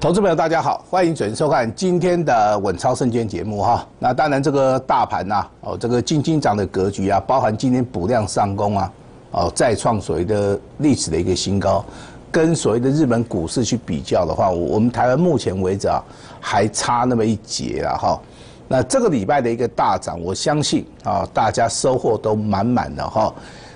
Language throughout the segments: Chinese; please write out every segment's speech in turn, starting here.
投资朋友，大家好，欢迎准时收看今天的稳超圣间节目哈。那当然，这个大盘呐，哦，这个金金涨的格局啊，包含今天补量上攻啊，哦，再创所谓的历史的一个新高，跟所谓的日本股市去比较的话，我们台湾目前为止啊，还差那么一截了哈。那这个礼拜的一个大涨，我相信啊，大家收获都满满的哈。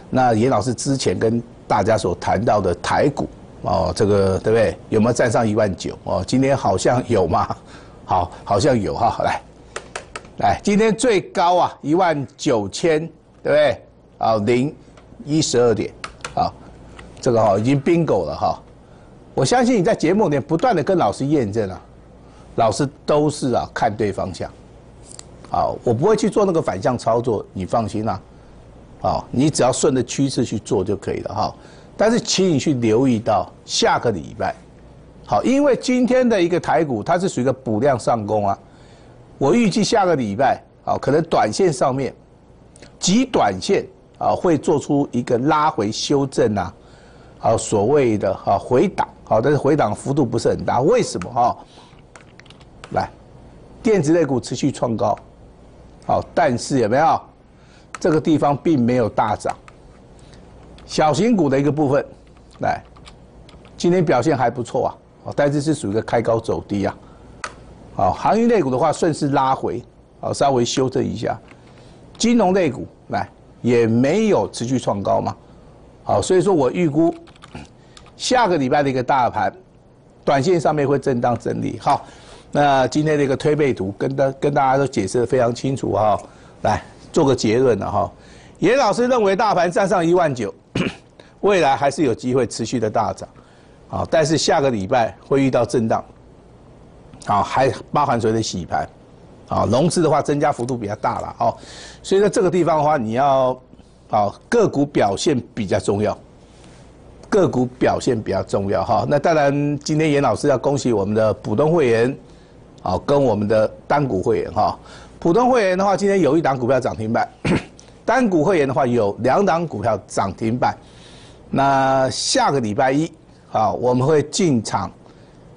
那严老师之前跟大家所谈到的台股。哦，这个对不对？有没有站上一万九？哦，今天好像有嘛，好，好像有哈。来，来，今天最高啊，一万九千，对不对？啊，零一十二点，啊，这个哈已经 bingo 了哈。我相信你在节目里面不断的跟老师验证啊，老师都是啊看对方向，好，我不会去做那个反向操作，你放心啦，好，你只要顺着趋势去做就可以了哈。但是，请你去留意到下个礼拜，好，因为今天的一个台股它是属于一个补量上攻啊，我预计下个礼拜啊，可能短线上面，极短线啊会做出一个拉回修正啊，好，所谓的啊回档，好，但是回档幅度不是很大，为什么哈？来，电子类股持续创高，好，但是有没有这个地方并没有大涨。小型股的一个部分，来，今天表现还不错啊，哦，但是是属于个开高走低啊，好，行业类股的话顺势拉回，好，稍微修正一下，金融类股来也没有持续创高嘛，好，所以说我预估 下个礼拜的一个大盘，短线上面会震荡整理，好，那今天的一个推背图跟大跟大家都解释的非常清楚哈，来做个结论了哈，严老师认为大盘站上一万九。未来还是有机会持续的大涨，好，但是下个礼拜会遇到震荡，好，还包含所谓的洗盘，好，融资的话增加幅度比较大了，哦，所以在这个地方的话，你要，好，个股表现比较重要，个股表现比较重要，哈，那当然今天严老师要恭喜我们的普通会员，好，跟我们的单股会员，哈，普通会员的话，今天有一档股票涨停板，单股会员的话有两档股票涨停板。那下个礼拜一，好，我们会进场，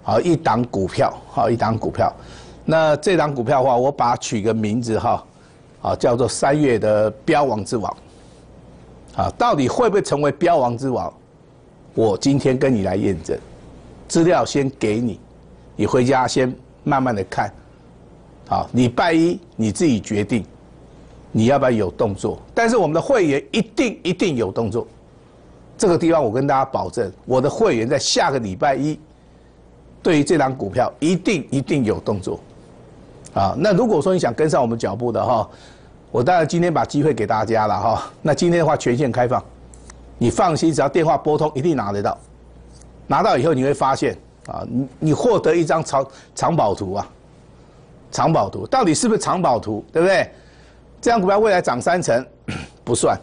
好一档股票，好一档股票。那这档股票的话，我把它取个名字哈，啊叫做三月的标王之王。啊，到底会不会成为标王之王？我今天跟你来验证，资料先给你，你回家先慢慢的看。好，礼拜一你自己决定，你要不要有动作？但是我们的会员一定一定有动作。这个地方我跟大家保证，我的会员在下个礼拜一，对于这档股票一定一定有动作，啊，那如果说你想跟上我们脚步的哈，我当然今天把机会给大家了哈。那今天的话全线开放，你放心，只要电话拨通，一定拿得到。拿到以后你会发现啊，你你获得一张藏藏宝图啊，藏宝图到底是不是藏宝图，对不对？这样股票未来涨三成 不算，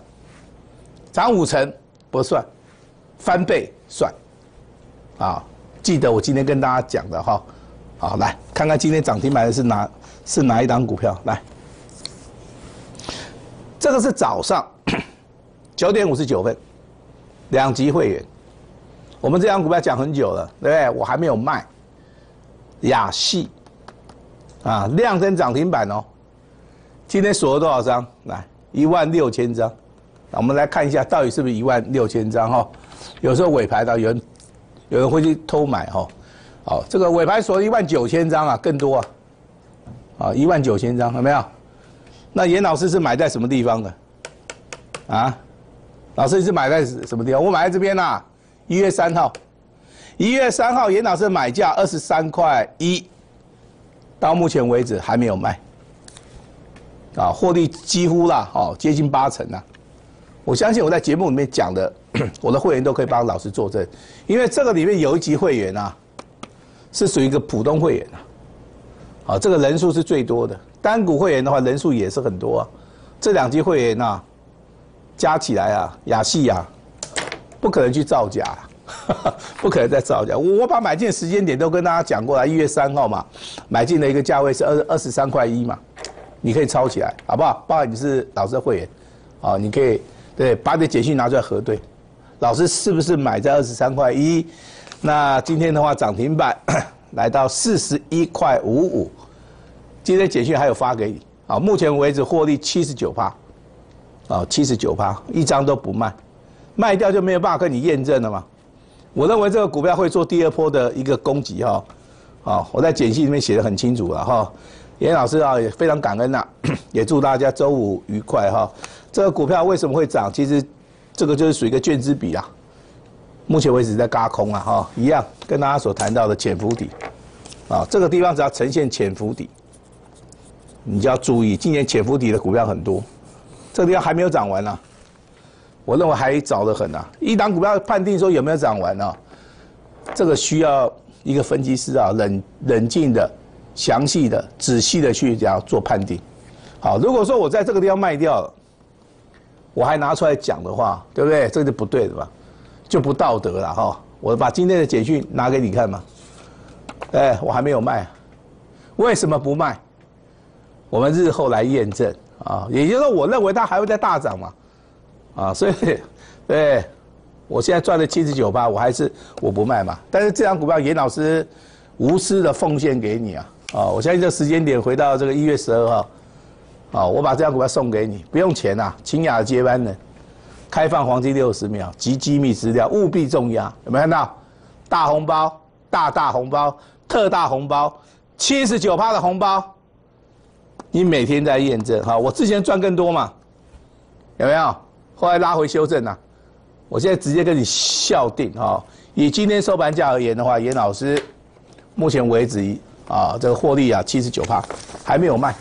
涨五成。不算，翻倍算，啊，记得我今天跟大家讲的哈，好，来看看今天涨停板的是哪是哪一档股票？来，这个是早上九点五十九分，两级会员，我们这张股票讲很久了，对不对？我还没有卖，雅系，啊，量增涨停板哦，今天锁了多少张？来，一万六千张。我们来看一下，到底是不是一万六千张哈？有时候尾盘的有人有人会去偷买哈。好，这个尾盘锁一万九千张啊，更多啊。啊，一万九千张有没有？那严老师是买在什么地方的？啊？老师是买在什么地方？我买在这边呐，一月三号。一月三号，严老师买价二十三块一，到目前为止还没有卖。啊，获利几乎啦，哦，接近八成啊。我相信我在节目里面讲的，我的会员都可以帮老师作证，因为这个里面有一级会员啊，是属于一个普通会员啊，啊，这个人数是最多的，单股会员的话人数也是很多啊，这两级会员啊，加起来啊，雅戏啊，不可能去造假，不可能再造假，我把买进时间点都跟大家讲过了，一月三号嘛，买进的一个价位是二二十三块一嘛，你可以抄起来，好不好？包括你是老师的会员，啊，你可以。对，把你的简讯拿出来核对，老师是不是买在二十三块一？那今天的话涨停板，来到四十一块五五。今天简讯还有发给你啊，目前为止获利七十九趴，啊七十九趴，一张都不卖，卖掉就没有办法跟你验证了嘛。我认为这个股票会做第二波的一个攻击哈，好，我在简讯里面写的很清楚了哈。严老师啊，也非常感恩呐，也祝大家周五愉快哈。这个股票为什么会涨？其实这个就是属于一个券资比啊。目前为止在嘎空啊哈，一样跟大家所谈到的潜伏底啊，这个地方只要呈现潜伏底，你就要注意，今年潜伏底的股票很多，这个地方还没有涨完呢。我认为还早得很呐。一档股票判定说有没有涨完呢？这个需要一个分析师啊，冷冷静的。详细的、仔细的去讲做判定。好，如果说我在这个地方卖掉了，我还拿出来讲的话，对不对？这个就不对的吧？就不道德了哈。我把今天的简讯拿给你看嘛。哎，我还没有卖，为什么不卖？我们日后来验证啊。也就是说，我认为它还会再大涨嘛。啊，所以，对，我现在赚了七十九八，我还是我不卖嘛。但是这张股票，严老师无私的奉献给你啊。啊，我相信这时间点回到这个一月十二号，啊，我把这张股票送给你，不用钱呐，清雅的接班人，开放黄金六十秒，及机密资料，务必重压，有没有看到？大红包，大大红包，特大红包，七十九趴的红包，你每天在验证哈，我之前赚更多嘛，有没有？后来拉回修正呐，我现在直接跟你笑定啊，以今天收盘价而言的话，严老师目前为止。啊，这个获利啊，七十九帕，还没有卖，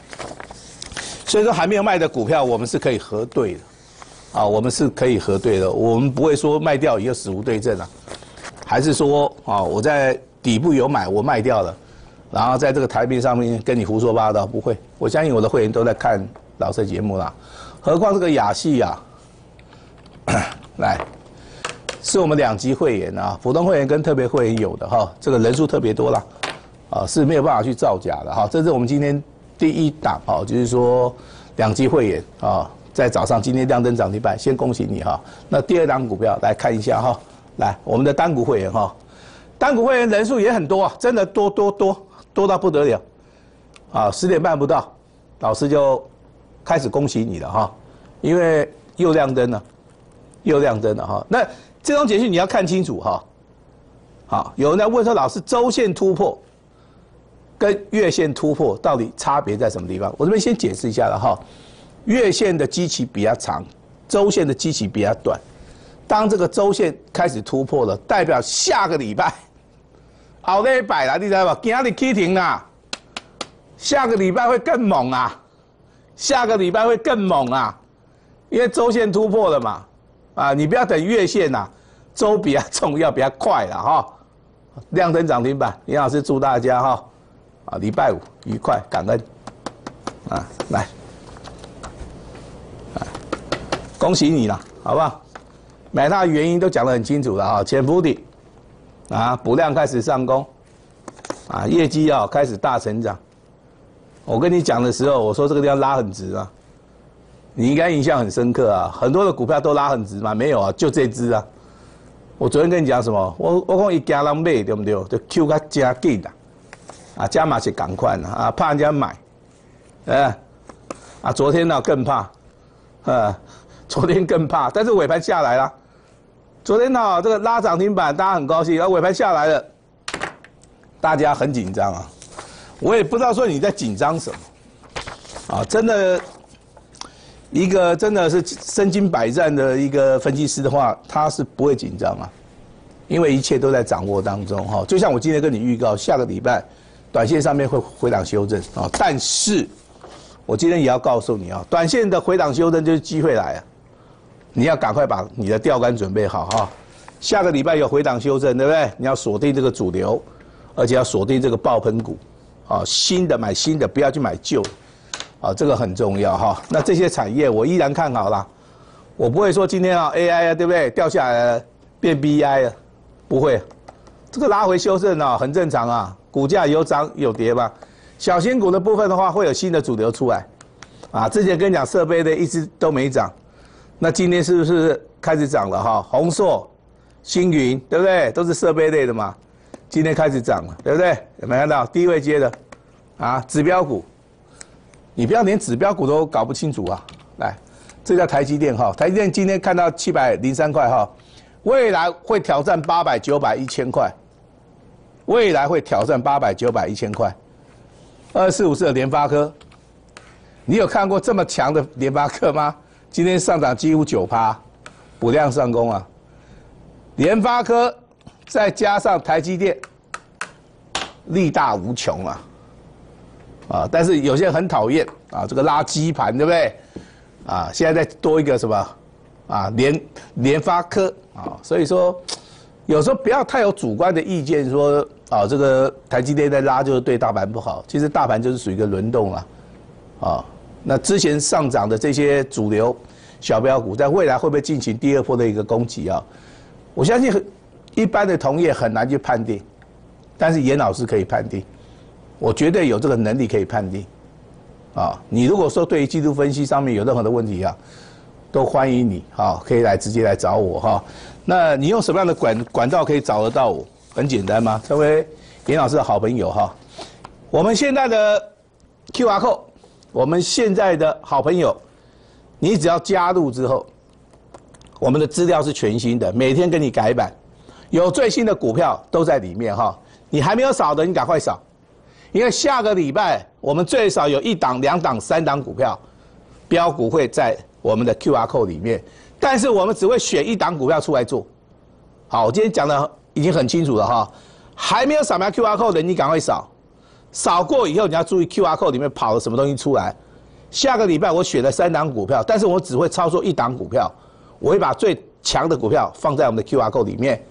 所以说还没有卖的股票，我们是可以核对的，啊，我们是可以核对的，我们不会说卖掉以后死无对证啊，还是说啊，我在底部有买，我卖掉了，然后在这个台面上面跟你胡说八道，不会，我相信我的会员都在看老色节目啦，何况这个雅戏啊，来，是我们两级会员啊，普通会员跟特别会员有的哈，这个人数特别多了。啊，是没有办法去造假的哈。这是我们今天第一档哦，就是说两级会员啊，在早上今天亮灯涨停板，先恭喜你哈。那第二档股票来看一下哈，来我们的单股会员哈，单股会员人数也很多啊，真的多多多多到不得了啊！十点半不到，老师就开始恭喜你了哈，因为又亮灯了，又亮灯了哈。那这张简讯你要看清楚哈。好，有人在问说，老师周线突破。跟月线突破到底差别在什么地方？我这边先解释一下了哈。月线的基期比较长，周线的基期比较短。当这个周线开始突破了，代表下个礼拜，好礼拜啦，你知道吧？今日起停啦，下个礼拜会更猛啊！下个礼拜会更猛啊！因为周线突破了嘛，啊，你不要等月线呐，周比较重要，比较快了哈。亮灯涨停板，李老师祝大家哈。啊，礼拜五愉快，感恩，啊，来，啊，恭喜你了，好不好？买它的原因都讲得很清楚了啊，潜伏底，啊，补量开始上攻，啊，业绩啊开始大成长。我跟你讲的时候，我说这个地方拉很直啊，你应该印象很深刻啊。很多的股票都拉很直吗？没有啊，就这只啊。我昨天跟你讲什么？我我讲一家人买对不对？就 Q 个加紧的。啊，加码是赶快了啊，怕人家买，哎，啊，昨天呢更怕，呃，昨天更怕，但是尾盘下来了，昨天呢这个拉涨停板，大家很高兴，然后尾盘下来了，大家很紧张啊，我也不知道说你在紧张什么，啊，真的，一个真的是身经百战的一个分析师的话，他是不会紧张啊，因为一切都在掌握当中哈，就像我今天跟你预告，下个礼拜。短线上面会回档修正啊，但是，我今天也要告诉你啊，短线的回档修正就是机会来啊，你要赶快把你的钓竿准备好哈。下个礼拜有回档修正，对不对？你要锁定这个主流，而且要锁定这个爆喷股，啊，新的买新的，不要去买旧，啊，这个很重要哈。那这些产业我依然看好啦，我不会说今天啊 AI 啊，对不对？掉下来了变 BI 了，不会，这个拉回修正啊，很正常啊。股价有涨有跌吧，小型股的部分的话，会有新的主流出来，啊，之前跟你讲设备的一直都没涨，那今天是不是开始涨了哈？宏硕、星云，对不对？都是设备类的嘛。今天开始涨了，对不对？有没有看到低位接的啊？指标股，你不要连指标股都搞不清楚啊！来，这叫台积电哈，台积电今天看到七百零三块哈，未来会挑战八百、九百、一千块，未来会挑战八百、九百、一千块。二四五四的联发科，你有看过这么强的联发科吗？今天上涨几乎九趴，补量上攻啊！联发科再加上台积电，力大无穷啊！啊，但是有些人很讨厌啊，这个垃圾盘对不对？啊，现在再多一个什么啊？联联发科啊，所以说有时候不要太有主观的意见，说啊这个台积电在拉就是对大盘不好，其实大盘就是属于一个轮动了，啊。那之前上涨的这些主流小标股，在未来会不会进行第二波的一个攻击啊？我相信很一般的同业很难去判定，但是严老师可以判定，我绝对有这个能力可以判定。啊，你如果说对于技术分析上面有任何的问题啊，都欢迎你啊，可以来直接来找我哈。那你用什么样的管管道可以找得到我？很简单嘛？成为严老师的好朋友哈。我们现在的 Q R code。我们现在的好朋友，你只要加入之后，我们的资料是全新的，每天给你改版，有最新的股票都在里面哈。你还没有扫的，你赶快扫，因为下个礼拜我们最少有一档、两档、三档股票标股会在我们的 Q R code 里面，但是我们只会选一档股票出来做。好，我今天讲的已经很清楚了哈，还没有扫描 Q R code 的，你赶快扫。扫过以后，你要注意 Q R code 里面跑了什么东西出来。下个礼拜我选了三档股票，但是我只会操作一档股票，我会把最强的股票放在我们的 Q R code 里面，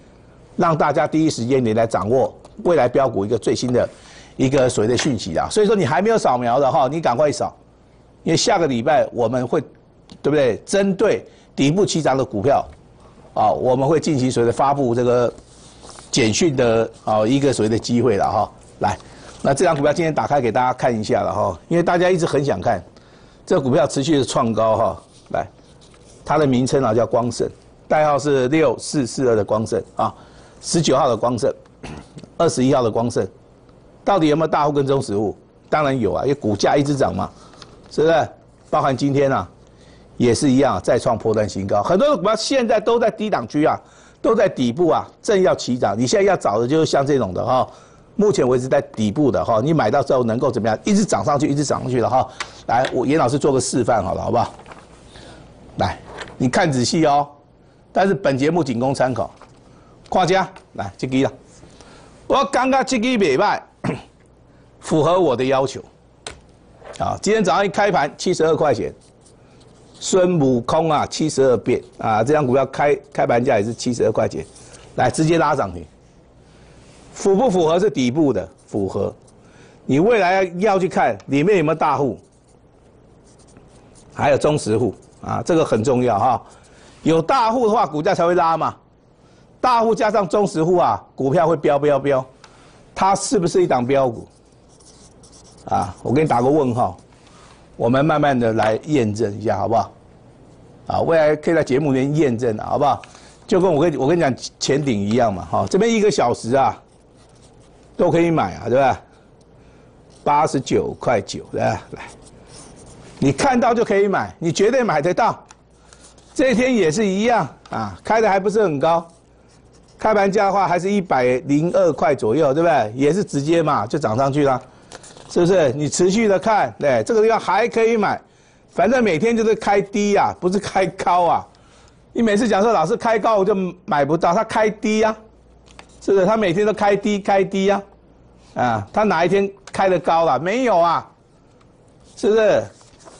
让大家第一时间你来掌握未来标股一个最新的一个所谓的讯息啊。所以说你还没有扫描的哈，你赶快扫，因为下个礼拜我们会对不对？针对底部起涨的股票啊，我们会进行所谓的发布这个简讯的啊一个所谓的机会了哈，来。那这张股票今天打开给大家看一下了哈，因为大家一直很想看，这个股票持续的创高哈，来，它的名称啊叫光盛，代号是六四四二的光盛啊，十九号的光盛，二十一号的光盛，到底有没有大户跟踪实物？当然有啊，因为股价一直涨嘛，是不是？包含今天啊，也是一样再创破断新高，很多的股票现在都在低档区啊，都在底部啊，正要起涨，你现在要找的就是像这种的哈。目前为止在底部的哈，你买到之后能够怎么样？一直涨上去，一直涨上去了哈。来，我严老师做个示范好了，好不好？来，你看仔细哦。但是本节目仅供参考。跨家来，这个了。我刚刚这个礼拜符合我的要求。啊，今天早上一开盘七十二块钱，孙悟空啊，七十二变啊，这张股票开开盘价也是七十二块钱，来直接拉涨停。符不符合是底部的符合，你未来要去看里面有没有大户，还有中实户啊，这个很重要哈。有大户的话，股价才会拉嘛。大户加上中实户啊，股票会飙飙飙。它是不是一档标股？啊，我给你打个问号，我们慢慢的来验证一下好不好？啊，未来可以在节目里面验证的好不好？就跟我跟我跟你讲前顶一样嘛，哈，这边一个小时啊。都可以买啊，对吧？八十九块九，对吧？来，你看到就可以买，你绝对买得到。这一天也是一样啊，开的还不是很高，开盘价的话还是一百零二块左右，对不对？也是直接嘛就涨上去了，是不是？你持续的看，对，这个地方还可以买，反正每天就是开低呀，不是开高啊。你每次讲说老师开高我就买不到，他开低呀。是不是他每天都开低开低呀？啊，他哪一天开的高了？没有啊，是不是？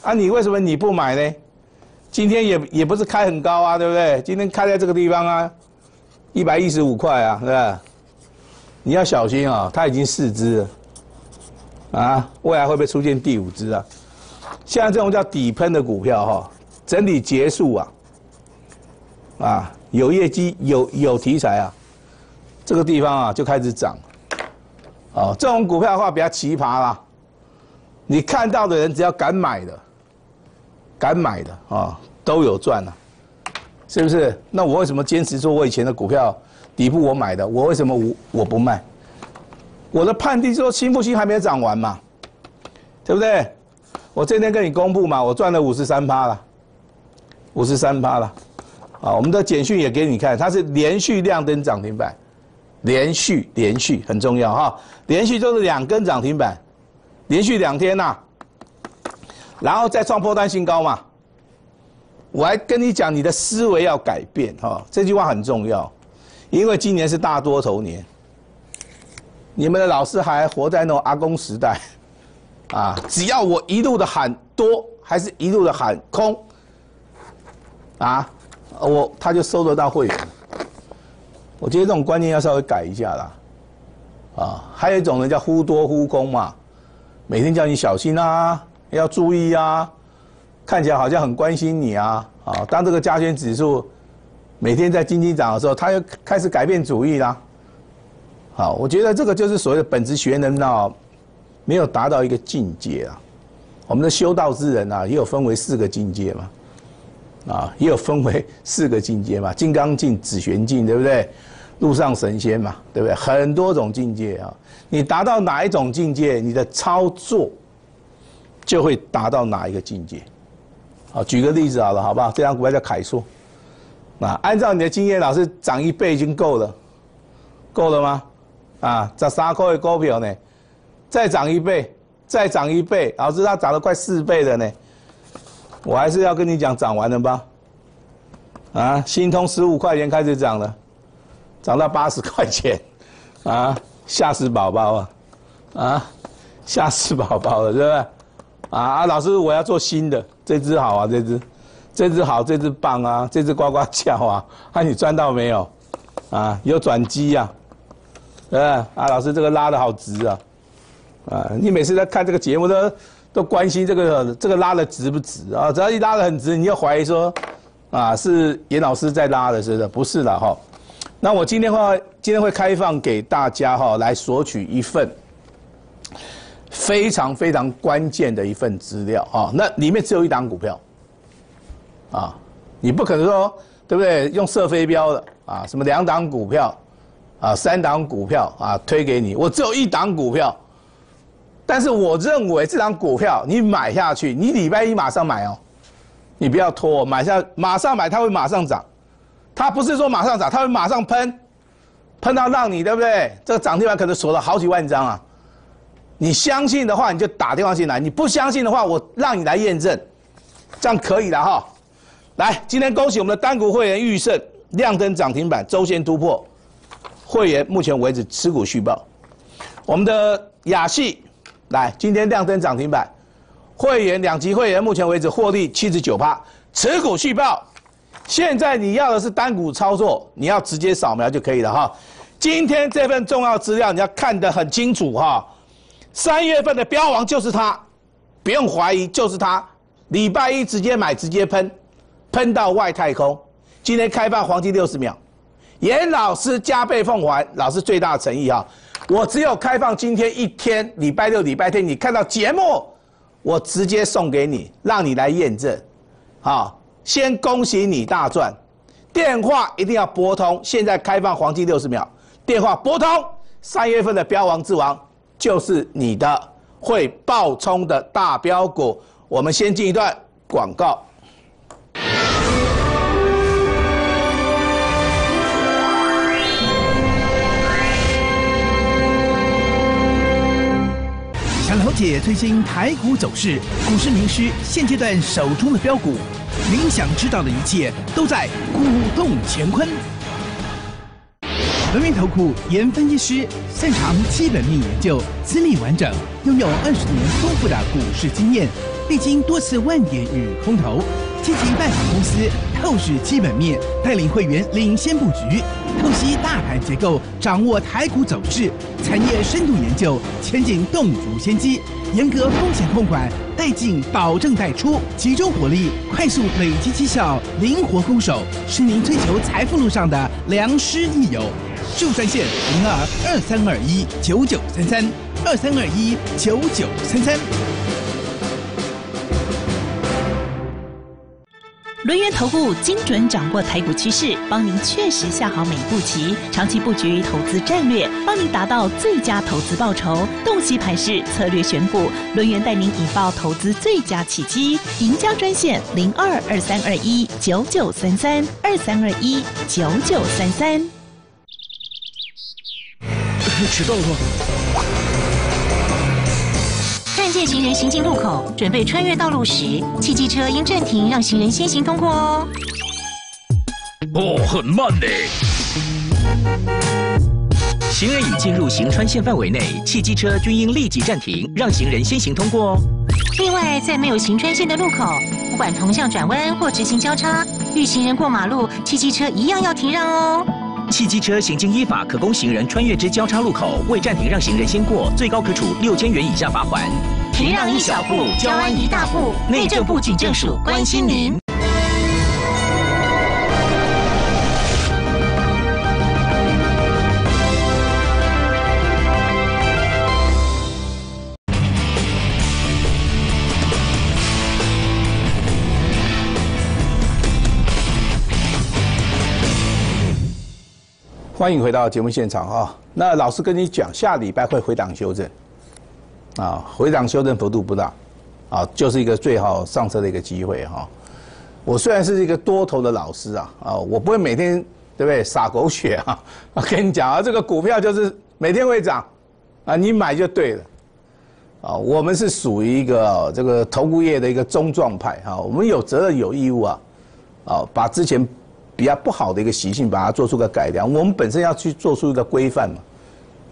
啊，你为什么你不买呢？今天也也不是开很高啊，对不对？今天开在这个地方啊，一百一十五块啊，是吧？你要小心啊，它已经四只了，啊，未来会不会出现第五只啊？现在这种叫底喷的股票哈，整体结束啊，啊，有业绩有有题材啊。这个地方啊就开始涨，哦，这种股票的话比较奇葩啦。你看到的人只要敢买的，敢买的啊都有赚了，是不是？那我为什么坚持说我以前的股票底部我买的？我为什么我我不卖？我的判定说新复兴还没涨完嘛，对不对？我今天跟你公布嘛，我赚了五十三趴了，五十三趴了。啊，我们的简讯也给你看，它是连续亮灯涨停板，连续连续很重要哈，连续就是两根涨停板，连续两天呐，然后再创破单新高嘛。我还跟你讲，你的思维要改变哈，这句话很重要，因为今年是大多头年，你们的老师还活在那种阿公时代，啊，只要我一路的喊多，还是一路的喊空，啊。我他就收得到会员，我觉得这种观念要稍微改一下啦，啊，还有一种人叫忽多忽空嘛，每天叫你小心啊，要注意啊，看起来好像很关心你啊，啊，当这个加权指数每天在金金涨的时候，他又开始改变主意啦，好，我觉得这个就是所谓的本职学能啊，没有达到一个境界啊，我们的修道之人啊，也有分为四个境界嘛。啊，也有分为四个境界嘛，金刚境、紫玄境，对不对？路上神仙嘛，对不对？很多种境界啊，你达到哪一种境界，你的操作就会达到哪一个境界。好，举个例子好了，好不好？这张股票叫凯硕，那，按照你的经验，老师涨一倍已经够了，够了吗？啊，涨三块的股票呢，再涨一倍，再涨一倍，老师它涨了快四倍了呢。我还是要跟你讲，涨完了吧？啊，新通十五块钱开始涨了，涨到八十块钱，啊，吓死宝宝啊！啊，吓死宝宝了，是不是？啊啊，老师，我要做新的，这只好啊，这只，这只好，这只棒啊，这只呱呱叫啊，看你赚到没有？啊，有转机呀，啊，老师，这个拉的好直啊，啊，你每次在看这个节目都。都关心这个这个拉的直不直啊？只要一拉的很直，你就怀疑说，啊是严老师在拉的，是不是？不是的哈。那我今天话今天会开放给大家哈，来索取一份非常非常关键的一份资料啊。那里面只有一档股票啊，你不可能说对不对？用射飞镖的啊，什么两档股票啊，三档股票啊，推给你，我只有一档股票。但是我认为这张股票你买下去，你礼拜一马上买哦，你不要拖，买下马上买，它会马上涨，它不是说马上涨，它会马上喷，喷到让你对不对？这个涨停板可能锁了好几万张啊！你相信的话，你就打电话进来；你不相信的话，我让你来验证，这样可以了哈。来，今天恭喜我们的单股会员预胜亮灯涨停板，周线突破，会员目前为止持股续报，我们的雅系。来，今天亮灯涨停板，会员两级会员目前为止获利七十九趴，持股续报。现在你要的是单股操作，你要直接扫描就可以了哈。今天这份重要资料你要看得很清楚哈。三月份的标王就是它，不用怀疑就是它。礼拜一直接买直接喷，喷到外太空。今天开放黄金六十秒，严老师加倍奉还，老师最大的诚意哈。我只有开放今天一天，礼拜六、礼拜天，你看到节目，我直接送给你，让你来验证。好，先恭喜你大赚，电话一定要拨通。现在开放黄金六十秒，电话拨通，三月份的标王之王就是你的，会爆冲的大标股。我们先进一段广告。了解最新台股走势，股市名师现阶段手中的标股，您想知道的一切都在股动乾坤。文明投顾严分析师擅长基本面研究，资历完整，拥有二十年丰富的股市经验，历经多次万点与空头，积极拜访公司，透视基本面，带领会员领先布局。透析大盘结构，掌握台股走势，产业深度研究，前景洞烛先机，严格风险控管，带进保证带出，集中火力，快速累积绩效，灵活攻守，是您追求财富路上的良师益友。就专线零二二三二一九九三三二三二一九九三三。轮源投顾精准掌握台股趋势，帮您确实下好每一步棋，长期布局投资战略，帮您达到最佳投资报酬。洞悉盘势，策略选股，轮源带您引爆投资最佳契机。赢家专线零二二三二一九九三三二三二一九九三三。迟到了。看见行人行进路口，准备穿越道路时，汽机车应暂停，让行人先行通过哦。哦，很慢呢。行人已进入行穿线范围内，汽机车均应立即暂停，让行人先行通过哦。另外，在没有行穿线的路口，不管同向转弯或直行交叉，遇行人过马路，汽机车一样要停让哦。汽机车行经依法可供行人穿越之交叉路口，未暂停让行人先过，最高可处六千元以下罚款。停让一小步，交安一大步。内政部警政署关心您。欢迎回到节目现场啊！那老师跟你讲，下礼拜会回档修正，啊，回档修正幅度不大，啊，就是一个最好上车的一个机会哈。我虽然是一个多头的老师啊，啊，我不会每天对不对撒狗血啊，我跟你讲啊，这个股票就是每天会涨，啊，你买就对了，啊，我们是属于一个这个投顾业的一个中状派哈，我们有责任有义务啊，啊，把之前。比较不好的一个习性，把它做出个改良。我们本身要去做出一个规范嘛，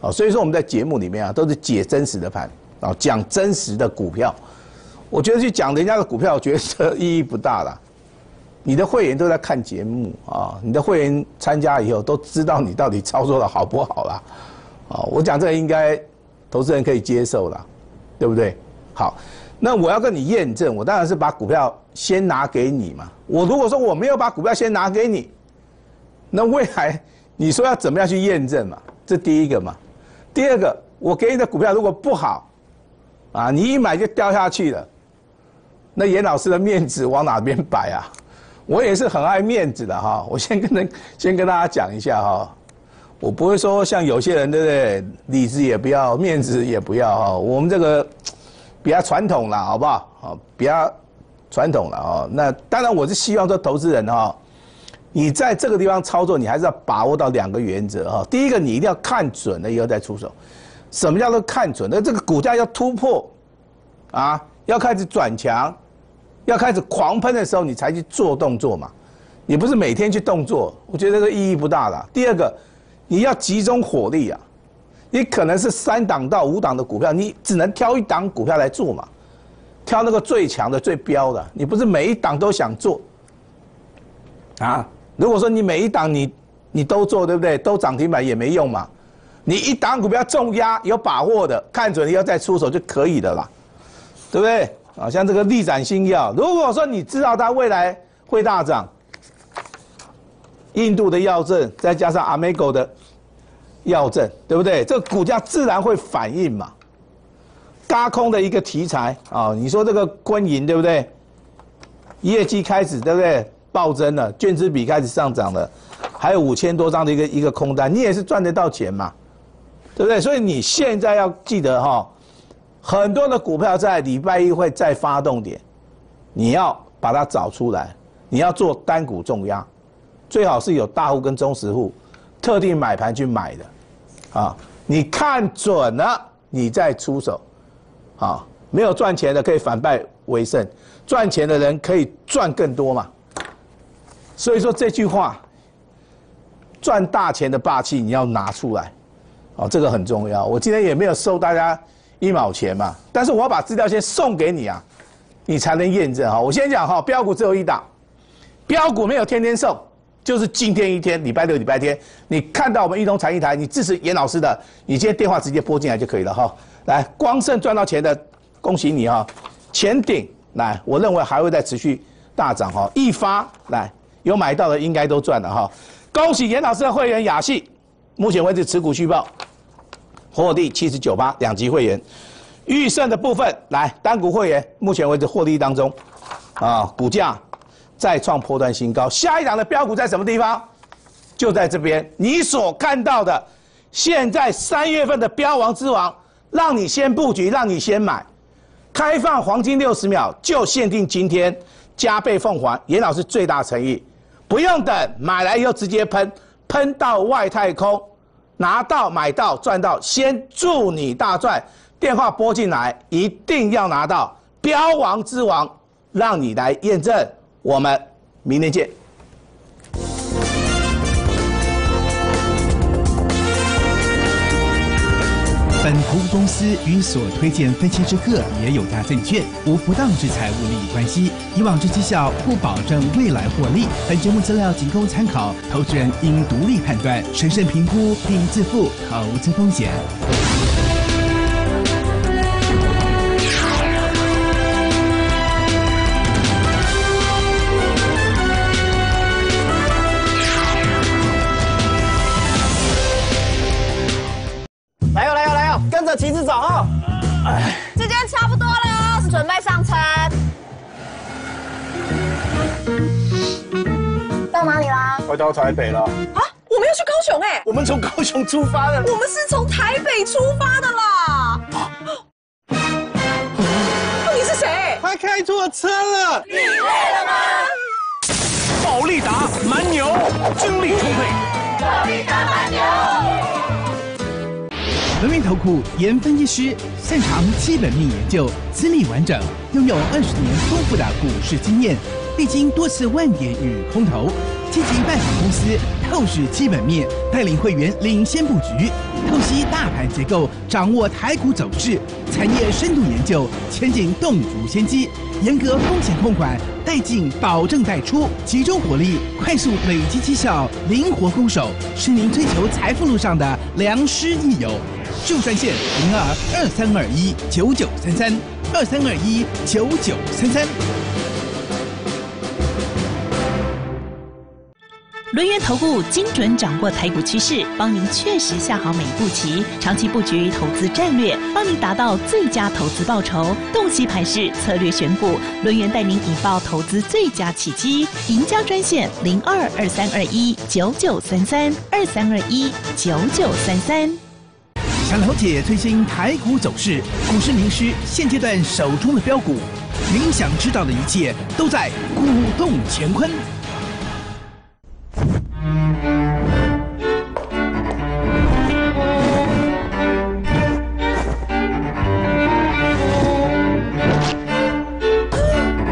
啊，所以说我们在节目里面啊，都是解真实的盘，啊，讲真实的股票。我觉得去讲人家的股票，我觉得意义不大了。你的会员都在看节目啊，你的会员参加以后都知道你到底操作的好不好啦，啊，我讲这个应该投资人可以接受了，对不对？好。那我要跟你验证，我当然是把股票先拿给你嘛。我如果说我没有把股票先拿给你，那未来你说要怎么样去验证嘛？这第一个嘛。第二个，我给你的股票如果不好，啊，你一买就掉下去了，那严老师的面子往哪边摆啊？我也是很爱面子的哈。我先跟人 先跟大家讲一下哈，我不会说像有些人对不对，理智也不要，面子也不要哈。我们这个。比较传统了，好不好？好，比较传统了哦。那当然，我是希望说，投资人哈，你在这个地方操作，你还是要把握到两个原则哈。第一个，你一定要看准了以后再出手。什么叫做看准？那这个股价要突破啊，要开始转强，要开始狂喷的时候，你才去做动作嘛。你不是每天去动作，我觉得这个意义不大了。第二个，你要集中火力啊。你可能是三档到五档的股票，你只能挑一档股票来做嘛，挑那个最强的、最标的。你不是每一档都想做啊？如果说你每一档你你都做，对不对？都涨停板也没用嘛。你一档股票重压有把握的，看准要再出手就可以的啦，对不对？啊，像这个力展新药，如果说你知道它未来会大涨，印度的药证再加上阿美狗的。药证对不对？这个股价自然会反应嘛。嘎空的一个题材啊，你说这个昆银对不对？业绩开始对不对？暴增了，券资比开始上涨了，还有五千多张的一个一个空单，你也是赚得到钱嘛，对不对？所以你现在要记得哈，很多的股票在礼拜一会再发动点，你要把它找出来，你要做单股重压，最好是有大户跟中实户。特定买盘去买的，啊，你看准了，你再出手，啊，没有赚钱的可以反败为胜，赚钱的人可以赚更多嘛。所以说这句话，赚大钱的霸气你要拿出来，哦，这个很重要。我今天也没有收大家一毛钱嘛，但是我要把资料先送给你啊，你才能验证哈。我先讲哈，标股只有一档，标股没有天天送。就是今天一天，礼拜六、礼拜天，你看到我们一通财经台，你支持严老师的，你今天电话直接拨进来就可以了哈。来，光盛赚到钱的，恭喜你哈。前顶来，我认为还会再持续大涨哈。一发来，有买到的应该都赚了哈。恭喜严老师的会员雅系，目前为止持股续报，获利七十九八，两级会员。预胜的部分来，单股会员目前为止获利当中，啊，股价。再创波段新高。下一档的标股在什么地方？就在这边，你所看到的，现在三月份的标王之王，让你先布局，让你先买。开放黄金六十秒，就限定今天，加倍奉还，严老师最大诚意，不用等，买来以后直接喷，喷到外太空，拿到买到赚到，先祝你大赚。电话拨进来，一定要拿到标王之王，让你来验证。我们明天见。本投资公司与所推荐分期之客也有大证券无不当之财务利益关系，以往之绩效不保证未来获利。本节目资料仅供参考，投资人应独立判断、审慎评估并自负投资风险。到哪里啦？快到台北了，啊，我们要去高雄哎、我们从高雄出发的。我们是从台北出发的啦。哦，你是谁？他开错车了。你累了吗保利达蛮牛，精力充沛。宝利达蛮牛轮源投顾研分析师擅长基本面研究，资历完整，拥有二十年丰富的股市经验，历经多次万点与空头，积极拜访公司，透视基本面，带领会员领先布局，透析大盘结构，掌握台股走势，产业深度研究，前景洞烛先机，严格风险控管，带进保证带出，集中火力，快速累积绩效，灵活攻守，是您追求财富路上的良师益友。就专线零二二三二一九九三三二三二一九九三三。轮源投顾精准掌握台股趋势，帮您确实下好每一步棋，长期布局投资战略，帮您达到最佳投资报酬。洞悉盘势，策略选股，轮源带您引爆投资最佳契机。赢家专线零二二三二一九九三三二三二一九九三三。想了解最新台股走势，股市名师现阶段手中的标股，您想知道的一切都在股动乾坤。